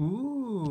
Ooh.